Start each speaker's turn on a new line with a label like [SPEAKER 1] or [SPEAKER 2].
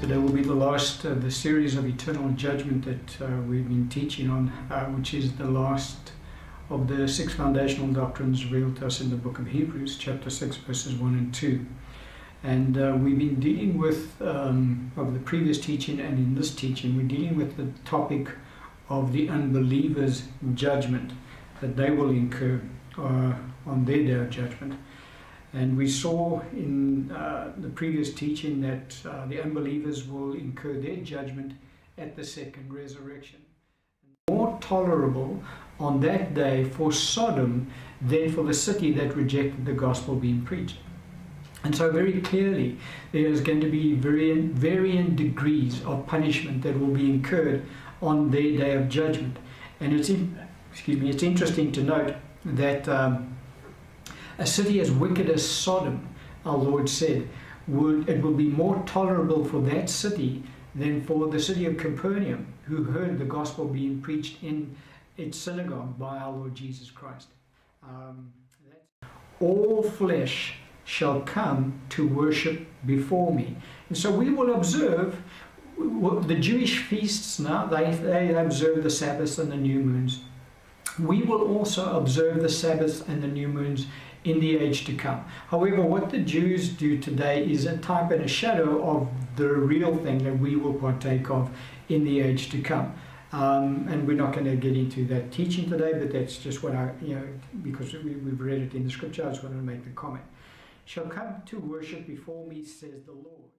[SPEAKER 1] the last, uh, the series of eternal judgment that uh, we've been teaching on, uh, which is the last of the six foundational doctrines revealed to us in the book of Hebrews, chapter 6, verses 1 and 2. And uh, we've been dealing with, um, of the previous teaching and in this teaching, we're dealing with the topic of the unbelievers' judgment that they will incur uh, on their day of judgment. And we saw in uh, the previous teaching that uh, the unbelievers will incur their judgment at the second resurrection. More tolerable on that day for Sodom than for the city that rejected the gospel being preached. And so, very clearly, there is going to be varying, varying degrees of punishment that will be incurred on their day of judgment. And it's, in, excuse me, it's interesting to note that um, a city as wicked as Sodom, our Lord said, would, it will be more tolerable for that city than for the city of Capernaum, who heard the gospel being preached in its synagogue by our Lord Jesus Christ. Um, all flesh shall come to worship before me. And so we will observe the Jewish feasts now, they, they observe the Sabbaths and the new moons. We will also observe the Sabbaths and the new moons in the age to come. However, what the Jews do today is a type and a shadow of the real thing that we will partake of in the age to come. Um, and we're not going to get into that teaching today, but that's just what I, you know, because we, we've read it in the scripture, I just wanted to make the comment. Shall come to worship before me, says the Lord.